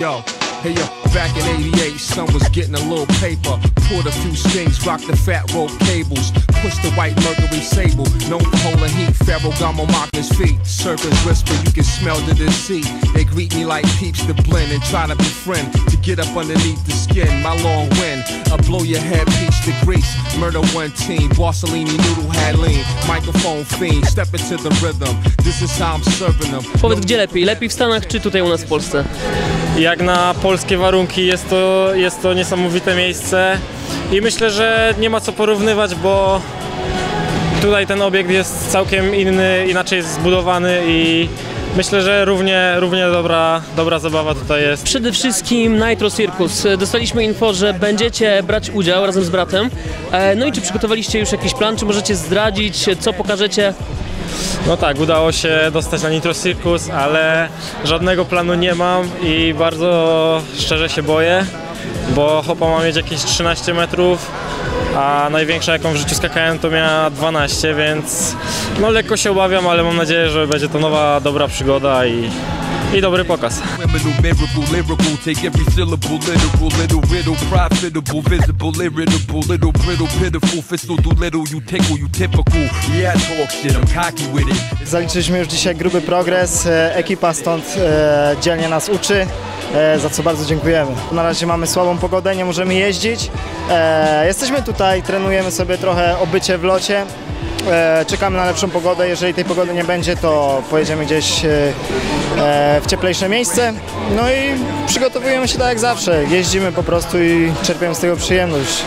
Yo, hey yo, back in 88, son was getting a little paper. Poured a few strings, rocked the fat rope cables. Pushed the white Mercury sable, for holding heat. Ferragamo mocked his feet. Serpents whisper, you can smell the deceit. They greet me like peeps to blend and try to befriend. To get up underneath the skin, my long wind. I blow your head, peach to grease. Murder one team, Borsellini noodle had lean. Microphone fiend, step into the rhythm. This is how I'm serving them. Powiedz, gdzie lepiej? Lepiej w Stanach czy tutaj u nas w Polsce? Jak na polskie warunki jest to, jest to niesamowite miejsce i myślę, że nie ma co porównywać, bo tutaj ten obiekt jest całkiem inny, inaczej jest zbudowany i myślę, że równie, równie dobra, dobra zabawa tutaj jest. Przede wszystkim Nitro Circus. Dostaliśmy info, że będziecie brać udział razem z bratem. E, No i czy przygotowaliście już jakiś plan? Czy możecie zdradzić, co pokażecie? No tak, udało się dostać na Nitro Circus, ale żadnego planu nie mam i bardzo szczerze się boję, bo hopa ma mieć jakieś 13 metrów, a największa jaką w życiu skakałem to miała 12, więc no lekko się obawiam, ale mam nadzieję, że będzie to nowa, dobra przygoda i, i dobry pokaz. Zaliczyliśmy już dzisiaj gruby progres. E, Ekipa stąd e, dzielnie nas uczy, za co bardzo dziękujemy. Na razie mamy słabą pogodę, nie możemy jeździć. E, Jesteśmy tutaj, trenujemy sobie trochę obycie w locie. E, Czekamy na lepszą pogodę. Jeżeli tej pogody nie będzie, to pojedziemy gdzieś e, e, w cieplejsze miejsce. No i przygotowujemy się tak jak zawsze. Jeździmy po prostu i czerpiemy z tego przyjemność.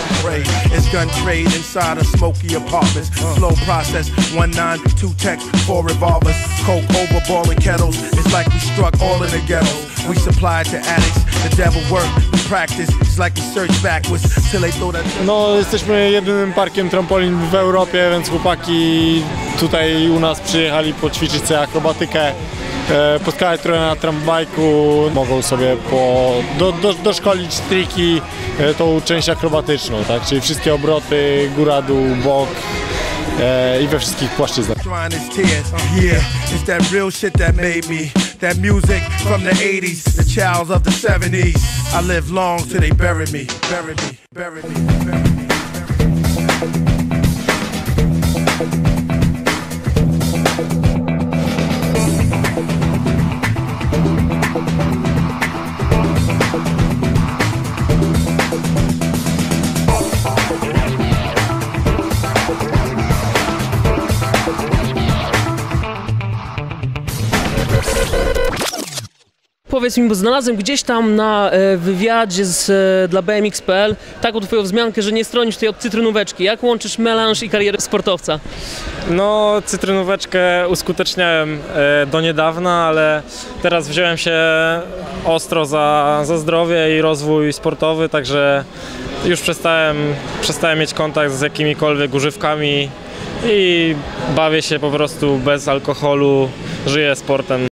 It's like we struck all in the ghettos. We supply to addicts. The devil work, we practice. It's like we search backwards till they throw that. No, jesteśmy jedynym parkiem trampolin w Europie, więc chłopaki tutaj u nas przyjechali poćwiczyć sobie akrobatykę, e, poskakać trochę na trambajku, mogą sobie po, do, do, doszkolić triki, e, tą część akrobatyczną, tak? czyli wszystkie obroty, góra, dół, bok e, i we wszystkich płaszczyznach. That music from the 80s, the childs of the 70s. I live long till they bury me, bury me, bury me, bury me, bury me. Powiedz mi, bo znalazłem gdzieś tam na e, wywiadzie z, e, dla BMX.pl taką twoją wzmiankę, że nie stronisz tutaj od cytrynóweczki. Jak łączysz melanż i karierę sportowca? No, cytrynóweczkę uskuteczniałem e, do niedawna, ale teraz wziąłem się ostro za, za zdrowie i rozwój sportowy, także już przestałem, przestałem mieć kontakt z jakimikolwiek używkami i bawię się po prostu bez alkoholu, żyję sportem.